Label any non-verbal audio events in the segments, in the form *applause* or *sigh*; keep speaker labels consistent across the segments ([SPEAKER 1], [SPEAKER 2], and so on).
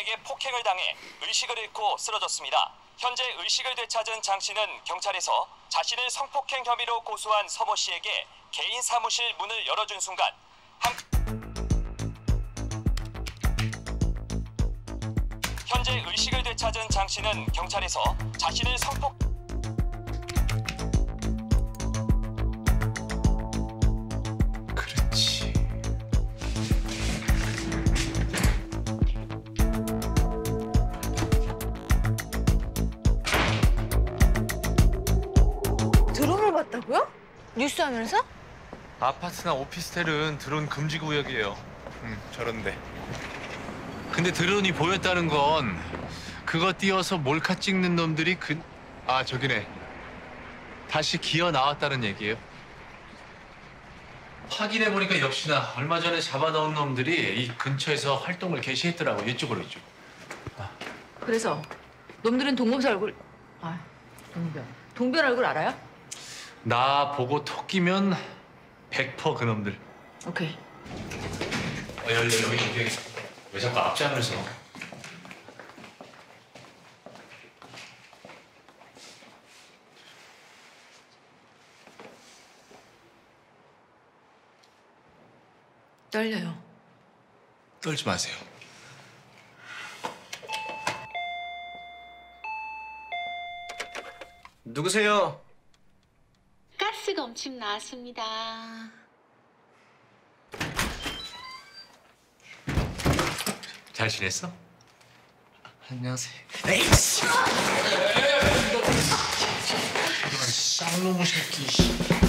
[SPEAKER 1] 에게 폭행을 당해 의식을 잃고 쓰러졌습니다. 현재 의식을 되찾은 장 씨는 경찰에서 자신을 성폭행 혐의로 고소한 서모 씨에게 개인 사무실 문을 열어준 순간 한 현재 의식을 되찾은 장 씨는 경찰에서 자신을 성폭
[SPEAKER 2] 하면서?
[SPEAKER 3] 아파트나 오피스텔은 드론 금지 구역이에요. 음, 저런데.
[SPEAKER 4] 근데 드론이 보였다는 건 그거 띄워서 몰카 찍는 놈들이 그... 아 저기네 다시 기어 나왔다는 얘기예요 확인해보니까 역시나 얼마 전에 잡아넣은 놈들이 이 근처에서 활동을 개시했더라고 이쪽으로 이쪽
[SPEAKER 2] 그래서 놈들은 동범사 얼굴 아 동변 동변 얼굴 알아요?
[SPEAKER 4] 나 보고 토끼면 100% 그놈들.
[SPEAKER 2] 오케이.
[SPEAKER 4] 어, 여기 여기 여기. 왜 자꾸 앞장을 서
[SPEAKER 2] 떨려요.
[SPEAKER 3] 떨지 마세요.
[SPEAKER 5] 누구세요?
[SPEAKER 6] 검침 나왔습니다.
[SPEAKER 4] 잘 지냈어?
[SPEAKER 5] 안녕하세요.
[SPEAKER 4] 쌍놈의 새끼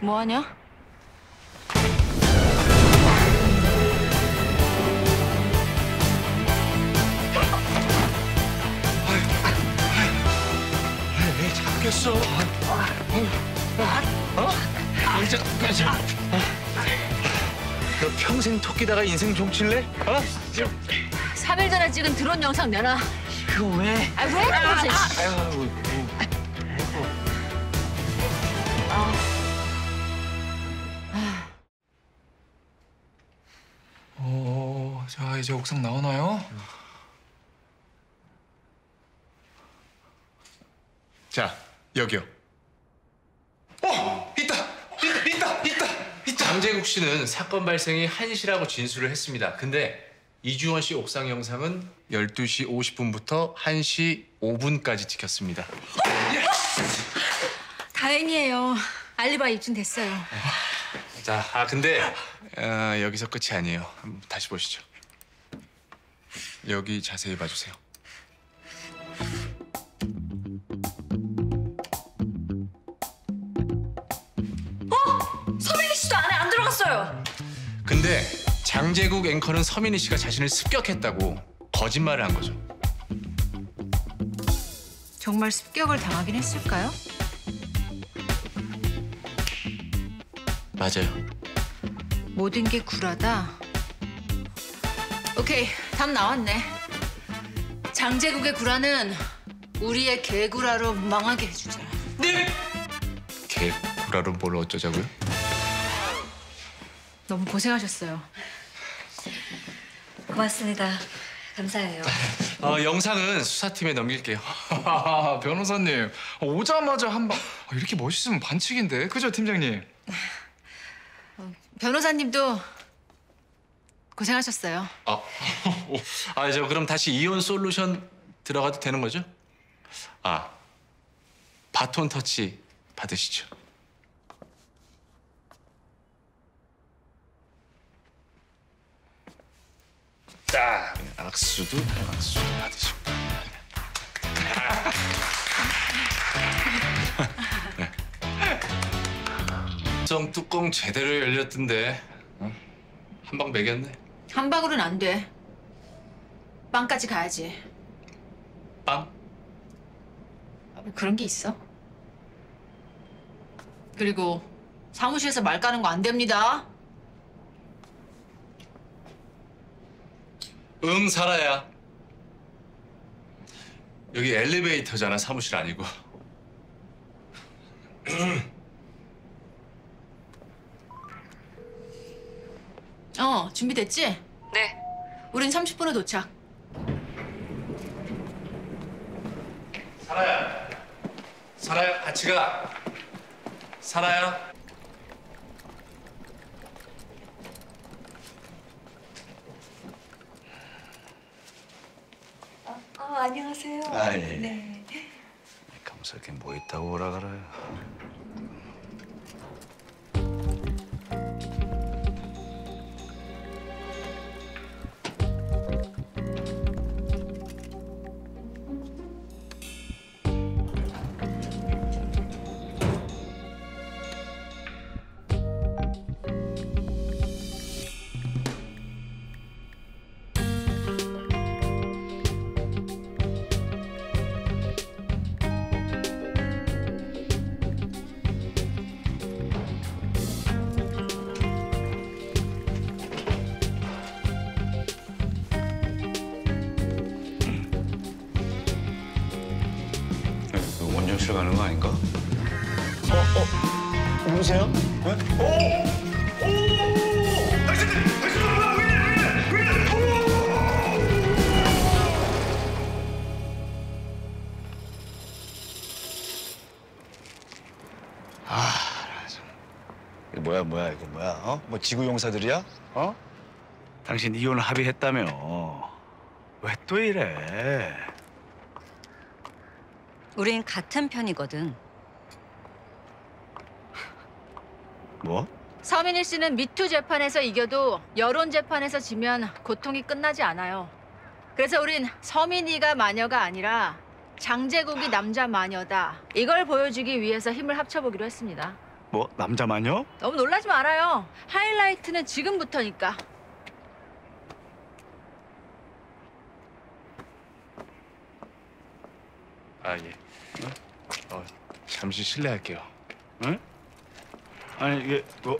[SPEAKER 2] 뭐하냐?
[SPEAKER 3] 왜 잡겠어? 어? 이제까지. 너 평생 토끼다가 인생 종칠래? 어?
[SPEAKER 2] 3일 전에 찍은 드론 영상 내놔.
[SPEAKER 3] 그거 왜?
[SPEAKER 2] 아, 왜? 아, 아,
[SPEAKER 3] 아유, 뭐, 뭐. 어, 자, 이제 옥상 나오나요? 자, 여기요.
[SPEAKER 4] 어! 있다! 있다! 있다! 있다! 있다! 강재국 씨는 사건 발생이 한시라고 진술을 했습니다. 근데 이주원 씨 옥상 영상은 12시 50분부터 1시 5분까지 찍혔습니다.
[SPEAKER 2] 다행이에요. 알리바이 입증 됐어요.
[SPEAKER 4] 자, 아 근데 어, 여기서 끝이 아니에요. 한번 다시 보시죠. 여기 자세히 봐주세요.
[SPEAKER 2] 서민희 씨도 안에 안 들어갔어요.
[SPEAKER 4] 근데 장재국 앵커는 서민희 씨가 자신을 습격했다고 거짓말을 한 거죠.
[SPEAKER 2] 정말 습격을 당하긴 했을까요?
[SPEAKER 4] 맞아요.
[SPEAKER 2] 모든 게 구라다. 오케이, 답 나왔네. 장제국의 구라는 우리의 개구라로 망하게 해주자.
[SPEAKER 4] 개구라로 뭘 어쩌자고요?
[SPEAKER 2] 너무 고생하셨어요.
[SPEAKER 7] 고맙습니다. 감사해요.
[SPEAKER 4] 어, 영상은 수사팀에 넘길게요.
[SPEAKER 3] 하하하, 변호사님 오자마자 한 방 이렇게 멋있으면 반칙인데 그죠 팀장님?
[SPEAKER 2] 변호사님도 고생하셨어요.
[SPEAKER 4] 아, 아, 저 그럼 다시 이온 솔루션 들어가도 되는 거죠? 아, 바톤 터치 받으시죠. 딱 악수도 악수도 받으시고. 네. 정 뚜껑 제대로 열렸던데 어? 한방 매겼네.
[SPEAKER 2] 한 방울은 안 돼. 빵까지 가야지.
[SPEAKER 4] 빵?
[SPEAKER 2] 아, 뭐 그런 게 있어? 그리고 사무실에서 말 까는 거 안 됩니다.
[SPEAKER 4] 응 살아야. 여기 엘리베이터잖아 사무실 아니고. *clears throat*
[SPEAKER 2] 어, 준비됐지?
[SPEAKER 7] 네.
[SPEAKER 2] 우린 30분에 도착.
[SPEAKER 4] 살아야. 살아야 같이 가. 살아야.
[SPEAKER 7] 안녕하세요.
[SPEAKER 8] 아, 예.
[SPEAKER 7] 네.
[SPEAKER 8] 감사하게 뭐 있다고 오라 그래요. 가는 거 아닌가?
[SPEAKER 5] 누구세요?
[SPEAKER 8] 이거 뭐야 뭐야 이거 뭐야? 어? 뭐 지구 용사들이야? 어? 당신 이혼 합의했다며? 왜 또 이래?
[SPEAKER 7] 우린 같은 편이거든.
[SPEAKER 8] 뭐?
[SPEAKER 2] 서민일 씨는 미투 재판에서 이겨도 여론 재판에서 지면 고통이 끝나지 않아요. 그래서 우린 서민이가 마녀가 아니라 장제국이 남자 마녀다. 이걸 보여주기 위해서 힘을 합쳐보기로 했습니다.
[SPEAKER 8] 뭐 남자 마녀?
[SPEAKER 2] 너무 놀라지 말아요. 하이라이트는 지금부터니까.
[SPEAKER 4] 아 예. 어, 잠시 실례할게요.
[SPEAKER 8] 응? 아니 이게 뭐?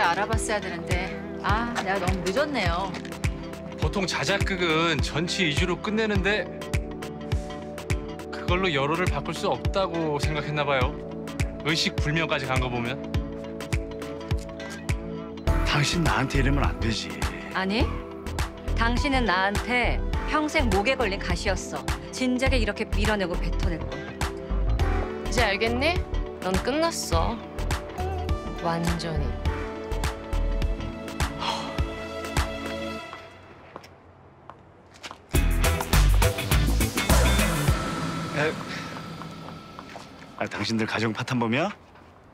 [SPEAKER 2] 알아봤어야 되는데 아 내가 너무 늦었네요.
[SPEAKER 4] 보통 자작극은 전치 2주로 끝내는데 그걸로 여론을 바꿀 수 없다고 생각했나 봐요. 의식 불명까지 간 거 보면.
[SPEAKER 8] 당신 나한테 이러면 안 되지.
[SPEAKER 7] 아니, 당신은 나한테 평생 목에 걸린 가시였어. 진작에 이렇게 밀어내고 뱉어낼 걸.
[SPEAKER 9] 이제 알겠니? 넌 끝났어. 완전히.
[SPEAKER 8] 에, 아, 당신들 가정 파탄범이야?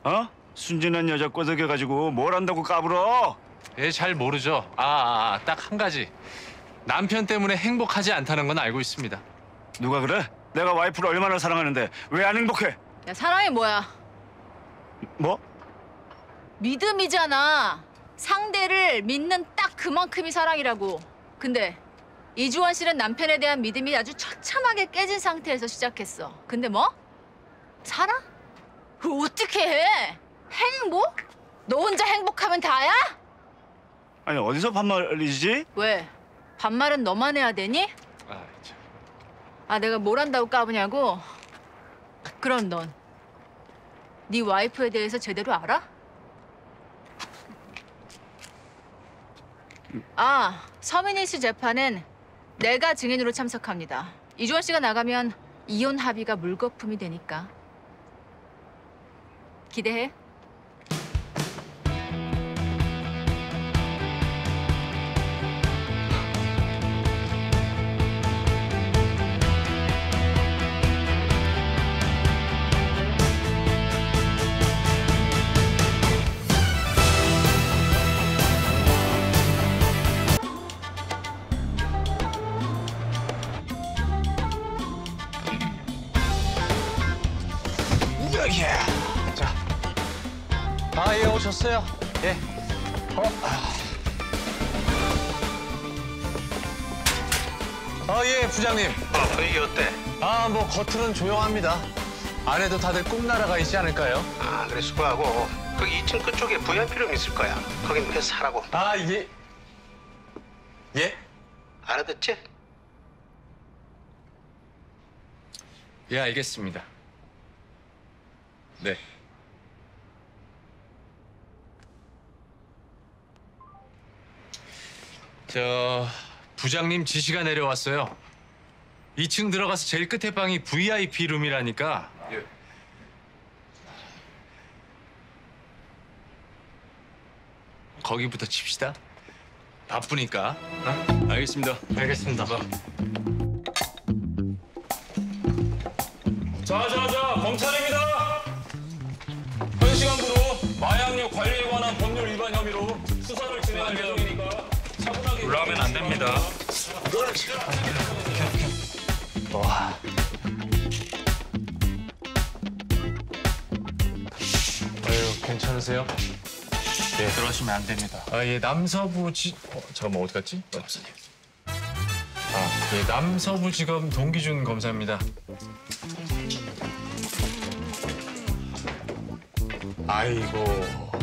[SPEAKER 8] 어? 순진한 여자 꼬드겨가지고 뭘 한다고 까불어?
[SPEAKER 4] 예, 잘 모르죠. 아, 딱 한 가지. 남편 때문에 행복하지 않다는 건 알고 있습니다.
[SPEAKER 8] 누가 그래? 내가 와이프를 얼마나 사랑하는데 왜 안 행복해?
[SPEAKER 2] 야 사랑이 뭐야?
[SPEAKER 8] 뭐?
[SPEAKER 2] 믿음이잖아. 상대를 믿는 딱 그만큼이 사랑이라고. 근데 이주원 씨는 남편에 대한 믿음이 아주 처참하게 깨진 상태에서 시작했어. 근데 뭐? 사랑? 그걸 어떻게 해? 행복? 너 혼자 행복하면 다야?
[SPEAKER 8] 아니 어디서 반말이지?
[SPEAKER 2] 왜? 반말은 너만 해야 되니?
[SPEAKER 4] 아, 참.
[SPEAKER 2] 아 내가 뭘 한다고 까부냐고? 그럼 넌 네 와이프에 대해서 제대로 알아? 아 서민희 씨 재판엔 내가 증인으로 참석합니다. 이주원 씨가 나가면 이혼 합의가 물거품이 되니까 기대해.
[SPEAKER 8] 여기야. 자. 아, 예, 오셨어요. 예. 어,
[SPEAKER 4] 아, 예, 부장님.
[SPEAKER 8] 어, 분위기 어때?
[SPEAKER 4] 아, 뭐 겉으로는 조용합니다. 안에도 다들 꿈나라가 있지 않을까요?
[SPEAKER 10] 아, 그래 수고하고 거기 2층 끝쪽에 VIP룸 있을 거야. 거긴 그 사라고.
[SPEAKER 4] 아, 예. 예?
[SPEAKER 10] 알아듣지?
[SPEAKER 4] 예, 알겠습니다. 네. 저 부장님 지시가 내려왔어요. 2층 들어가서 제일 끝에 방이 VIP 룸이라니까. 거기부터 칩시다. 바쁘니까. 어? 알겠습니다. 알겠습니다.
[SPEAKER 1] 자
[SPEAKER 8] 올라오면 안 됩니다.
[SPEAKER 4] 와. 아유, 괜찮으세요? 예.
[SPEAKER 11] 들어가시면 안 됩니다.
[SPEAKER 4] 아, 예, 남서부 지... 어, 잠깐만, 어디 갔지? 검사님. 아, 예, 남서부 지검 동기준 검사입니다. 아이고.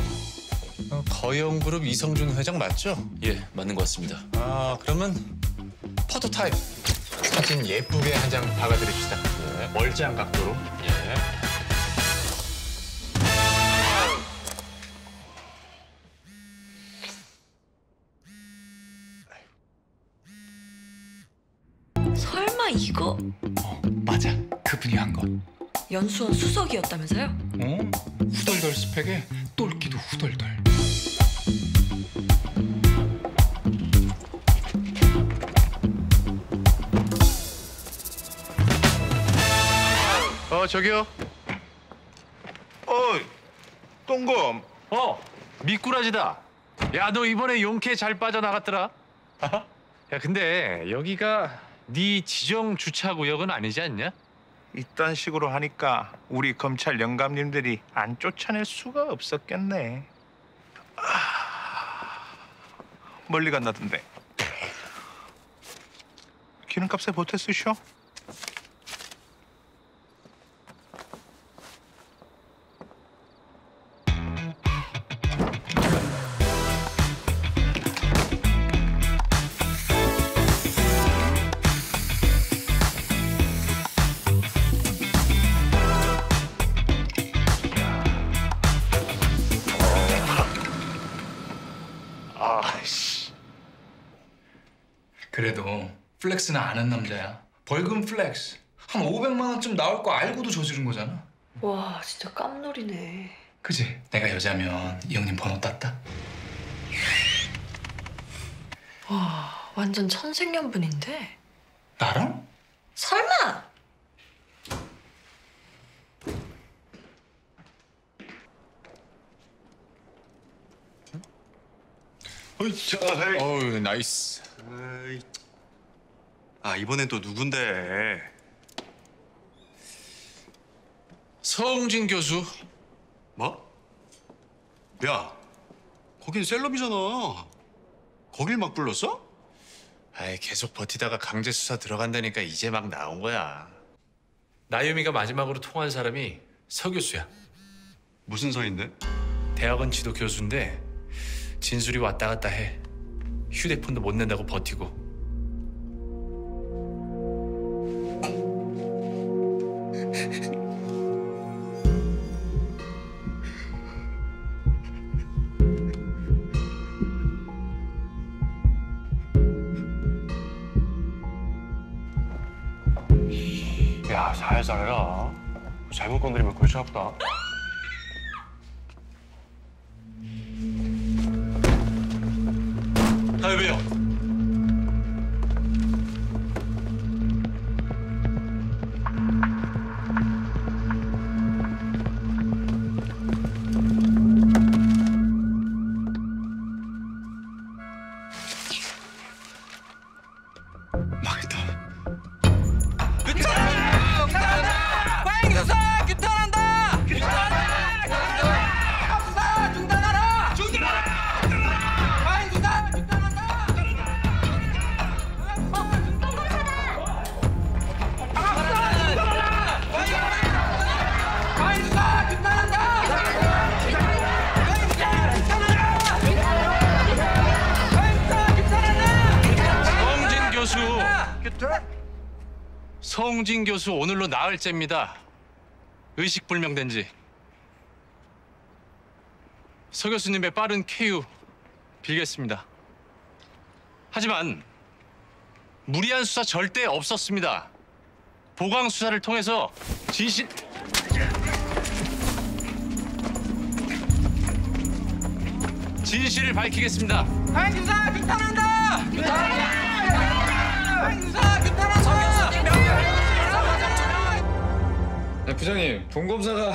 [SPEAKER 4] 어, 거영그룹 이성준 회장 맞죠?
[SPEAKER 11] 예, 맞는 것 같습니다.
[SPEAKER 4] 아, 그러면 포토 타입. 사진 예쁘게 한 장 박아드립시다. 예, 멀지한 각도로. 예.
[SPEAKER 12] 설마 이거
[SPEAKER 3] 맞아. 그분이 한 건.
[SPEAKER 12] 연수원 수석이었다면서요?
[SPEAKER 3] 어? 후덜덜 스펙에 똘끼도 후덜덜.
[SPEAKER 4] 어, 저기요.
[SPEAKER 8] 어이, 똥검.
[SPEAKER 4] 어, 미꾸라지다. 야, 너 이번에 용케 잘 빠져나갔더라. 야, 근데 여기가 네 지정 주차 구역은 아니지 않냐?
[SPEAKER 13] 이딴 식으로 하니까 우리 검찰 영감님들이 안 쫓아낼 수가 없었겠네. 아, 멀리 간다던데. 기름값에 보태 쓰셔.
[SPEAKER 3] Flex는 아는 남자야. 벌금 flex. 한 500만 원쯤 나올 거 알고도 저지른 거잖아.
[SPEAKER 12] 와 진짜 깜놀이네.
[SPEAKER 3] 그지? 내가 여자면 이 형님 번호 땄다.
[SPEAKER 12] 와 완전 천생연분인데.
[SPEAKER 3] 나랑?
[SPEAKER 12] 설마?
[SPEAKER 4] 어우 nice.
[SPEAKER 14] 아 이번엔 또 누군데?
[SPEAKER 4] 서웅진 교수.
[SPEAKER 14] 뭐? 야, 거긴 celeb이잖아. 거길 막 불렀어?
[SPEAKER 4] 아이 계속 버티다가 강제 수사 들어간다니까 이제 막 나온 거야. 나유미가 마지막으로 통한 사람이 서 교수야.
[SPEAKER 14] 무슨 서인데?
[SPEAKER 4] 대학원 지도 교수인데 진술이 왔다 갔다 해. 휴대폰도 못 낸다고 버티고.
[SPEAKER 14] 건드리면
[SPEAKER 4] 서웅진 교수 오늘로 나흘째입니다. 의식 불명된 지. 서 교수님의 빠른 쾌유 빌겠습니다. 하지만 무리한 수사 절대 없었습니다. 보강 수사를 통해서 진실 진실을 밝히겠습니다.
[SPEAKER 15] 황교사 규탄한다! 황교사 규탄한다!
[SPEAKER 16] 네, 부장님, 본검사가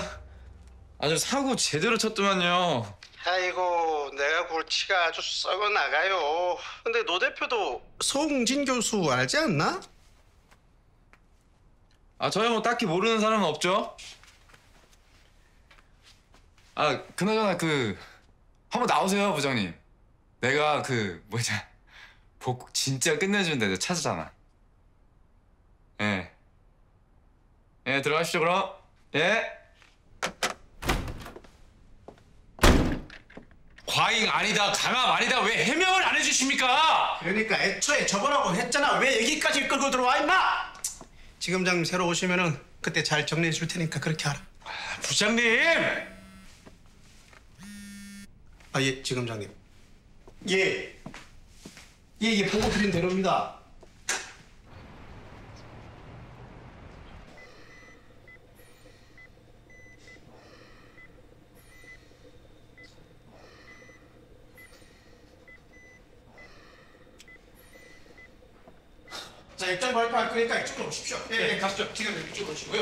[SPEAKER 16] 아주 사고 제대로 쳤더만요.
[SPEAKER 10] 아이고 내가 골치가 아주 썩어 나가요. 근데 노 대표도 소웅진 교수 알지 않나?
[SPEAKER 16] 아, 저야 뭐 딱히 모르는 사람은 없죠? 아, 그나저나 그 한번 나오세요, 부장님. 내가 그 뭐지? 복 진짜 끝내주는 데 찾았잖아. 예. 예, 들어가시죠, 그럼. 예.
[SPEAKER 4] 과잉 아니다, 강압 아니다. 왜 해명을 안 해주십니까?
[SPEAKER 10] 그러니까 애초에 저번하고 했잖아. 왜 여기까지 끌고 들어와 임마? 지검장님 새로 오시면은 그때 잘 정리해 줄 테니까 그렇게 하라.
[SPEAKER 4] 부장님!
[SPEAKER 10] 아 예, 지검장님. 예. 예, 예, 보고 드린 대로입니다. 자, 입장 발표할 거니까 이쪽으로 예, 예, 가시죠. 지금 이쪽으로 오시고요.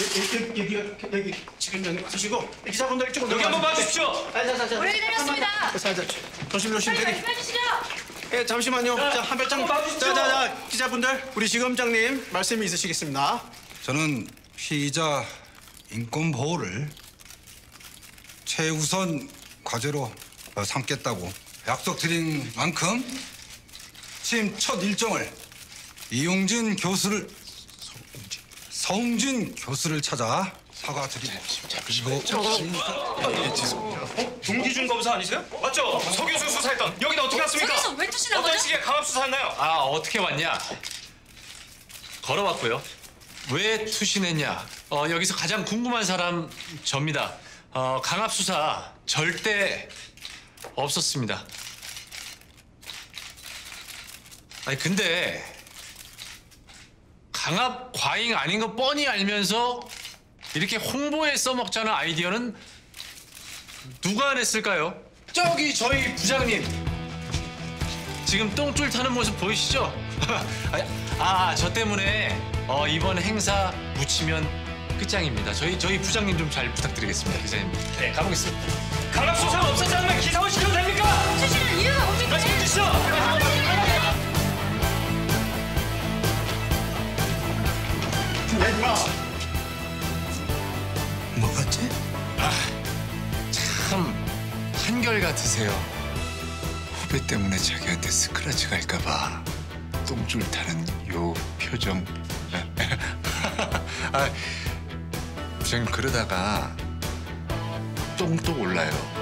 [SPEAKER 10] 여기, 여기, 여기, 여기 지검장님 드시고 기자분들 이쪽으로
[SPEAKER 15] 여기 한번. 봐주십시오.
[SPEAKER 10] 자, 자, 자, 자.
[SPEAKER 2] 우리 내렸습니다.
[SPEAKER 10] 자, 자, 자, 조심, 조심.
[SPEAKER 2] 빨리. 말씀해주시죠.
[SPEAKER 10] 예, 잠시만요. 자, 한 발짝. 자, 자, 자, 기자분들, 우리 지검장님 말씀이 있으시겠습니다.
[SPEAKER 17] 저는 피의자 인권 보호를 최우선 과제로 어, 삼겠다고 약속드린 만큼 취임 첫 일정을 이용진 교수를 서웅진 교수를 찾아 사과드리고 그리고
[SPEAKER 15] 동기준 검사 아니세요? 맞죠? 서 교수 수사했던 여기는 어떻게 왔습니까?
[SPEAKER 2] 서 교수 왜 투신한
[SPEAKER 15] 어떤
[SPEAKER 2] 거죠?
[SPEAKER 15] 식의 강압 수사했나요?
[SPEAKER 4] 아 어떻게 왔냐? 걸어왔고요. 왜 투신했냐? 어, 여기서 가장 궁금한 사람 접니다. 어, 강압 수사 절대 없었습니다. 아니 근데 강압 과잉 아닌 거 뻔히 알면서 이렇게 홍보에 써먹자는 아이디어는 누가 냈을까요? 저기 저희 부장님 지금 똥줄 타는 모습 보이시죠? *laughs* 아 저 때문에 어, 이번 행사 묻히면 끝장입니다. 저희 저희 부장님 좀 잘 부탁드리겠습니다, 기자님. 네 가보겠습니다.
[SPEAKER 15] 강압 수사 없었지 않으면 기사원 시켜도 됩니까?
[SPEAKER 2] 주시는 이유가 뭡니까?
[SPEAKER 15] 말씀해 주시죠.
[SPEAKER 17] 임마. 뭐갔지?
[SPEAKER 4] 참 한결같으세요. 후배 때문에 자기한테 스크래치 갈까봐 똥줄 타는 요 표정. *laughs* 아, 부장님 그러다가 똥또 올라요.